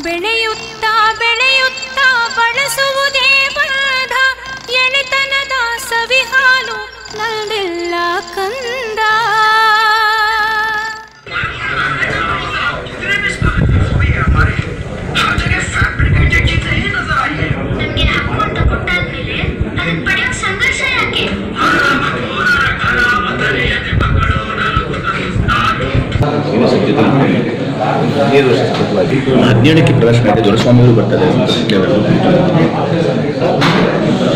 ಬೆಳೆಯುತ್ತಾ ಬೆಳೆಯುತ್ತಾ ಬಳಸುವುದೇ ಬಾಧ ಎಳೆತನದ ಸವಿಹಾಲು ನಂದೆಲ್ಲ ಕಂದ ಹದಿನೇಳಕ್ಕೆ ಪ್ರದರ್ಶನಕ್ಕೆ ದೊರೆಸ್ವಾಮಿಗಳು ಕೇಳಿದ್ರು.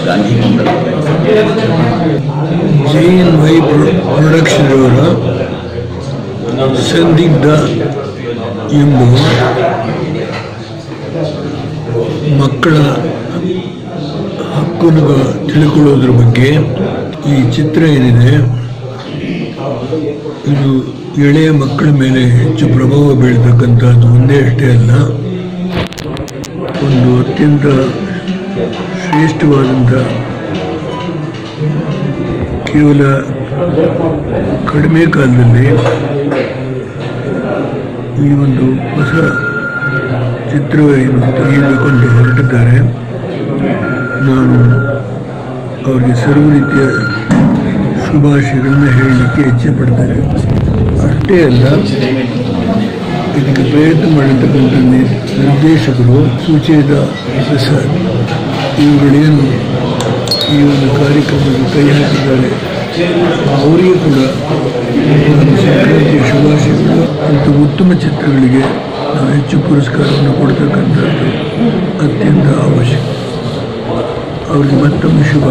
Gandhi J N Y production ಅವರ ಸಂದಿಗ್ಧ ಎಂಬುವ ಮಕ್ಕಳ ಹಕ್ಕನ್ನು ತಿಳ್ಕೊಳ್ಳೋದ್ರ ಬಗ್ಗೆ ಈ ಚಿತ್ರ ಏನಿದೆ? ಇದು ಎಳೆಯ ಮಕ್ಕಳ ಮೇಲೆ ಹೆಚ್ಚು ಪ್ರಭಾವ ಬೀಳ್ತಕ್ಕಂಥದ್ದು ಒಂದೇ ಅಷ್ಟೇ ಅಲ್ಲ. ಒಂದು ಅತ್ಯಂತ ಶ್ರೇಷ್ಠವಾದಂಥ ಕೇವಲ ಕಡಿಮೆ ಕಾಲದಲ್ಲಿ ಈ ಒಂದು ಹೊಸ ಚಿತ್ರವನ್ನು ತೆಗೆಯಬೇಕು ಅಂತ ಹೊರಟಿದ್ದಾರೆ. ನಾನು ಅವರಿಗೆ ಸರ್ವ ರೀತಿಯ ಶುಭಾಶಯಗಳನ್ನ ಹೇಳಲಿಕ್ಕೆ ಇಚ್ಛೆ ಪಡ್ತಾರೆ. ಅಷ್ಟೇ ಅಲ್ಲ, ಇದಕ್ಕೆ ಪ್ರಯತ್ನ ಮಾಡಿರ್ತಕ್ಕಂಥ ನಿರ್ದೇಶಕರು ಸುಚೇತ ಪ್ರಸಾದ್. ಇವುಗಳೇನು ಈ ಒಂದು ಕಾರ್ಯಕ್ರಮದಲ್ಲಿ ಕೈ ಹಾಕಿದ್ದಾರೆ. ಅವರಿಗೆ ಕೂಡ ಸಂಕ್ರಾಂತಿಯ ಶುಭಾಶಯಗಳು ಮತ್ತು ಉತ್ತಮ ಚಿತ್ರಗಳಿಗೆ ನಾವು ಹೆಚ್ಚು ಪುರಸ್ಕಾರವನ್ನು ಕೊಡ್ತಕ್ಕಂಥದ್ದು ಅತ್ಯಂತ ಅವಶ್ಯಕ. ಅವ್ರಿಗೆ ಮತ್ತೊಮ್ಮೆ ಶುಭ